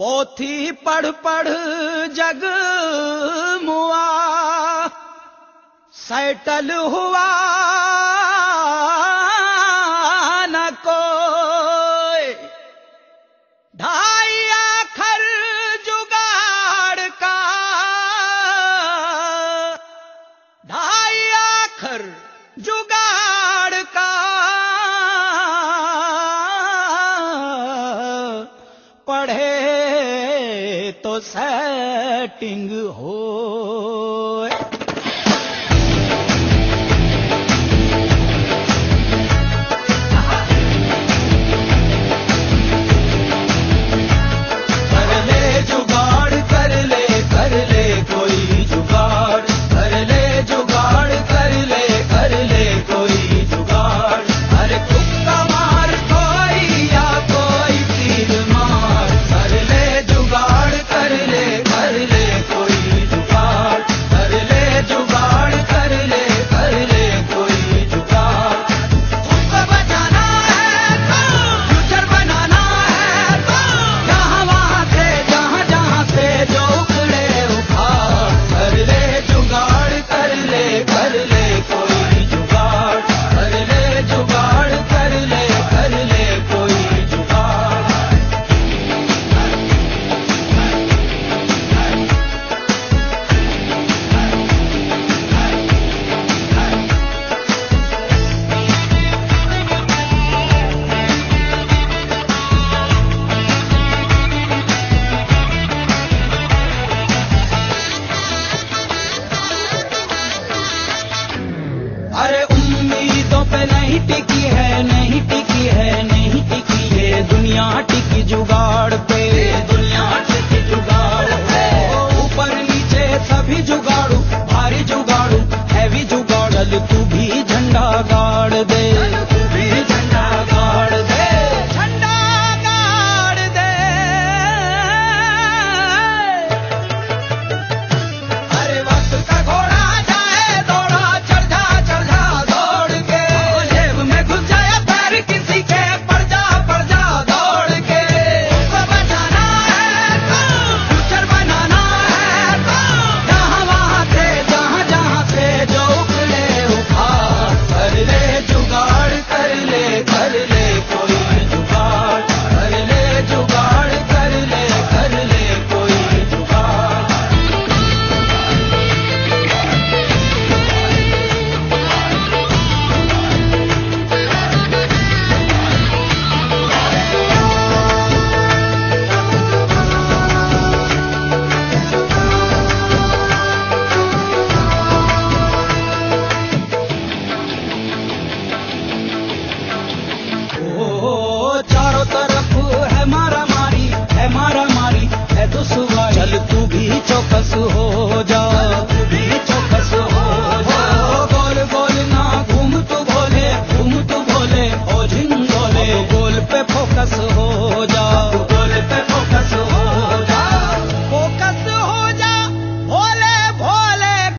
ਪੋਥੀ ਪੜ ਪੜ ਜਗ ਮੁਆ। ਸੈਟਲ ਹੁਆ ਨ ਆਖਰ ਜੁਗਾੜ ਢਾਈ ਆਖਰ तो सेटिंग होए ಸಾಗಾ